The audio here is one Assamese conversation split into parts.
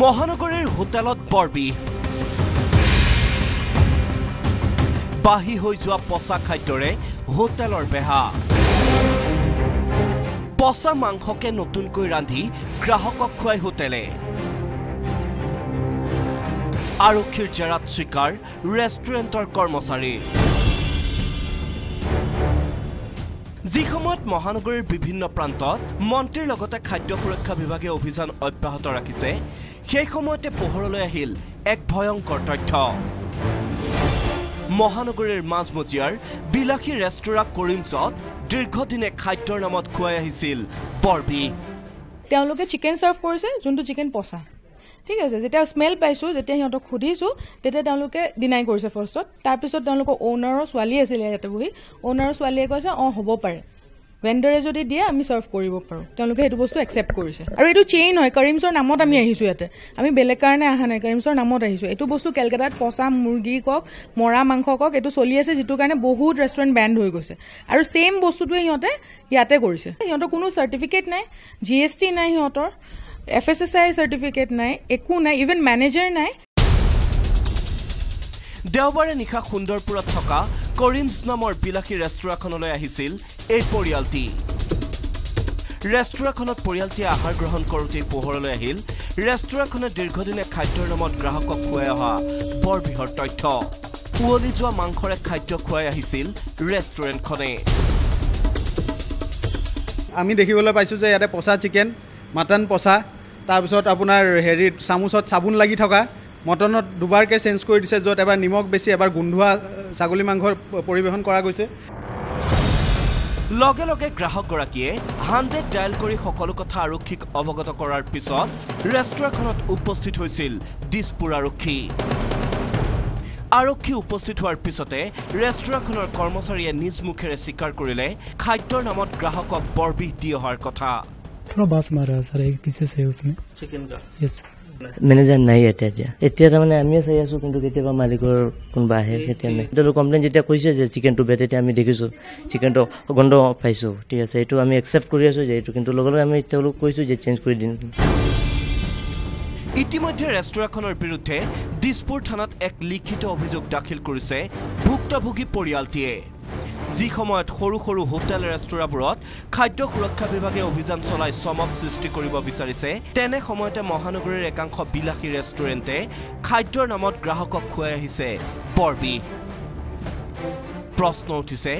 মহানগৰীৰ হোটেলত বৰবিহ বাঢ়ি হৈ যোৱা পচা খাদ্যৰে হোটেলৰ বেহা। পচা মাংসকে নতুনকৈ ৰান্ধি গ্ৰাহকক খুৱাই হোটেলে। আৰক্ষীৰ জেৰাত স্বীকাৰ ৰেষ্টুৰেণ্টৰ কৰ্মচাৰী। যি সময়ত মহানগৰীৰ বিভিন্ন প্ৰান্তত মন্ত্ৰীৰ লগতে খাদ্য সুৰক্ষা বিভাগে অভিযান অব্যাহত ৰাখিছে সেই সময়তে পোহৰলৈ আহিল এক ভয়ংকৰ তথ্য। মহানগৰীৰ মাজমজিয়াৰ বিলাসী ৰেষ্টুৰা কৰিমছত দীৰ্ঘদিনে খাদ্যৰ নামত খুৱাই আহিছিল বৰবিহ তেওঁলোকে চিকেন ছাৰ্ভ কৰিছে যোনটো চিকেন পচা। ঠিক আছে যেতিয়া স্মেল পাইছোঁ যেতিয়া সিহঁতক সুধিছোঁ তেতিয়া তেওঁলোকে ডিনাই কৰিছে ফাৰ্ষ্টত তাৰপিছত তেওঁলোকৰ অ'নাৰৰ ছোৱালী আছিলে ইয়াতে বহি। অ'নাৰৰ ছোৱালীয়ে কৈছে অঁ হ'ব পাৰে। ভেণ্ডৰে যদি দিয়ে আমি ছাৰ্ভ কৰিব পাৰোঁ। তেওঁলোকে সেইটো বস্তু একচেপ্ট কৰিছে। আৰু এইটো চেইন হয় কৰিমছৰ নামত আমি আহিছোঁ ইয়াতে। আমি বেলেগ কাৰণে অহা নাই কৰিমছৰ নামত আহিছোঁ। এইটো বস্তু কেলকাতাত পচা মুৰ্গী কওক মৰা মাংস কওক এইটো চলি আছে যিটো কাৰণে বহুত ৰেষ্টুৰেণ্ট বেণ্ড হৈ গৈছে। আৰু ছেইম বস্তুটোৱে সিহঁতে ইয়াতে কৰিছে। সিহঁতৰ কোনো চাৰ্টিফিকেট নাই জি এছ টি নাই সিহঁতৰ F S S I certificate নাই একো নাই ইভেন মেনেজাৰ নাই। দেওবাৰে নিশা সুন্দৰপুৰত থকা কৰিমছ নামৰ বিলাসী ৰেষ্টুৰাখনলৈ আহিছিল এই পৰিয়ালটি। ৰেষ্টুৰাখনত পৰিয়ালটিয়ে আহাৰ গ্ৰহণ কৰোঁতেই পোহৰলৈ আহিল। ৰেষ্টুৰাখনে দীৰ্ঘদিনে খাদ্যৰ নামত গ্ৰাহকক খুৱাই অহা বৰ বৃহৎ তথ্য। উৱলি যোৱা মাংসৰে খাদ্য খুৱাই আহিছিল ৰেষ্টুৰেণ্টখনে। আমি দেখিবলৈ পাইছোঁ যে ইয়াতে পচা চিকেন মাটন পচা তাৰপিছত আপোনাৰ হেৰিত চামুচত চাবোন লাগি থকা মটনত দুবাৰকৈ চেঞ্জ কৰি দিছে য'ত এবাৰ নিমখ বেছি এবাৰ গোন্ধোৱা ছাগলী মাংসৰ প- পৰিৱেশন কৰা গৈছে। লগে লগে গ্ৰাহকগৰাকীয়ে হাণ্ড্ৰেড ডায়েল কৰি সকলো কথা আৰক্ষীক অৱগত কৰাৰ পিছত ৰেষ্টুৰাখনত উপস্থিত হৈছিল দিছপুৰ আৰক্ষী। আৰক্ষী উপস্থিত হোৱাৰ পিছতে ৰেষ্টুৰাখনৰ কৰ্মচাৰীয়ে নিজ মুখেৰে স্বীকাৰ কৰিলে খাদ্যৰ নামত গ্ৰাহকক বৰবিহ দি অহাৰ কথা। थोड़ा बास मारा है सर एक पीसेस है उसमें চিকেন यस মেনেজাৰ নাই এতিয়া এতিয়া এতিয়া তাৰমানে আমিয়ে চাই আছো কিন্তু কেতিয়াবা মালিকৰ কোনোবা আহে কেতিয়া নাই তেওঁলোক কমপ্লেইন যেতিয়া কৈছে যে চিকেনটো বেয়া তেতিয়া আমি দেখিছোঁ চিকেনটো গন্ধ পাইছোঁ ঠিক আছে এইটো আমি একচেপ্ট কৰি আছোঁ যে এইটো কিন্তু লগে লগে আমি তেওঁলোক কৈছোঁ যে চেঞ্জ কৰি দিম ইতিমধ্যে ৰেষ্টুৰাখনৰ বিৰুদ্ধে দিছপুৰ থানাত এক লিখিত অভিযোগ দাখিল কৰিছে ভুক্তভোগী পৰিয়ালটিয়ে যি সময়ত সৰু সৰু হোটেল ৰেষ্টুৰাবোৰত খাদ্য সুৰক্ষা বিভাগে অভিযান চলাই চমক সৃষ্টি কৰিব বিচাৰিছে তেনে সময়তে মহানগৰীৰ একাংশ বিলাসী ৰেষ্টুৰেণ্টে খাদ্যৰ নামত গ্ৰাহকক খুৱাই আহিছে। বৰবিহ প্ৰশ্ন উঠিছে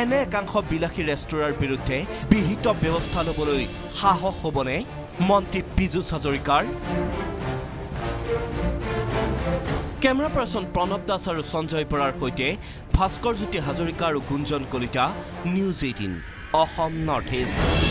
এনে একাংশ বিলাসী ৰেষ্টুৰাৰ বিৰুদ্ধে বিহিত ব্যৱস্থা ল'বলৈ সাহস হ'বনে? মন্ত্ৰী পীযুষ হাজৰিকাৰ। কেমেৰা পাৰ্চন প্ৰণৱ দাস আৰু সঞ্জয় বৰাৰ সৈতে ভাস্কৰ জ্যোতি হাজৰিকা আৰু Gunjan Kalita news eighteen Assam north east